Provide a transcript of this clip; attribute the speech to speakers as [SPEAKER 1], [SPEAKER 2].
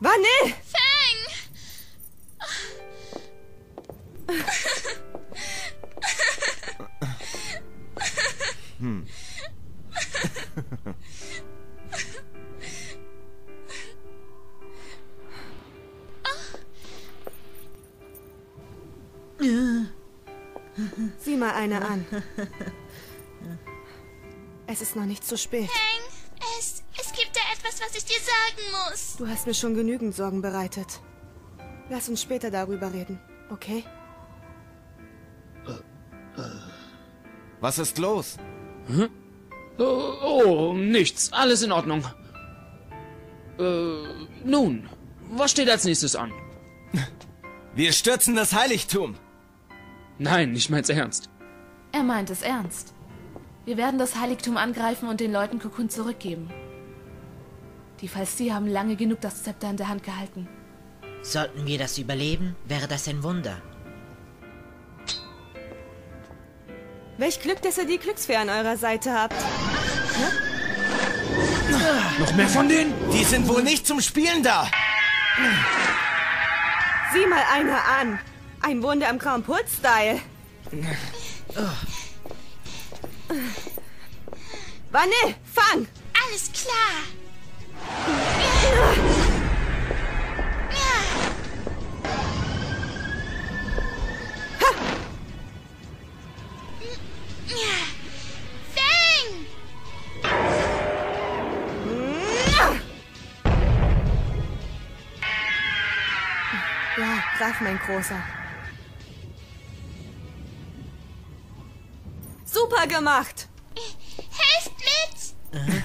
[SPEAKER 1] Vanille!
[SPEAKER 2] Fang!
[SPEAKER 1] Sieh mal eine an. Es ist noch nicht zu spät.
[SPEAKER 2] Fang, etwas, was ich dir sagen muss.
[SPEAKER 1] Du hast mir schon genügend Sorgen bereitet. Lass uns später darüber reden, okay?
[SPEAKER 3] Was ist los?
[SPEAKER 4] Oh, oh, nichts. Alles in Ordnung. Äh, nun, was steht als nächstes an?
[SPEAKER 3] Wir stürzen das Heiligtum.
[SPEAKER 4] Nein, ich mein's ernst.
[SPEAKER 5] Er meint es ernst. Wir werden das Heiligtum angreifen und den Leuten Kokun zurückgeben. Die Falsi haben lange genug das Zepter in der Hand gehalten.
[SPEAKER 6] Sollten wir das überleben, wäre das ein Wunder.
[SPEAKER 1] Welch Glück, dass ihr die Glücksfee an eurer Seite habt.
[SPEAKER 4] Noch mehr von denen?
[SPEAKER 3] Die sind wohl nicht zum Spielen da.
[SPEAKER 1] Sieh mal einer an. Ein Wunder im Grand Put-Style. Vanille, fang!
[SPEAKER 2] Alles klar.
[SPEAKER 1] Ja, greif, mein Großer. Super gemacht!
[SPEAKER 2] Helft mit!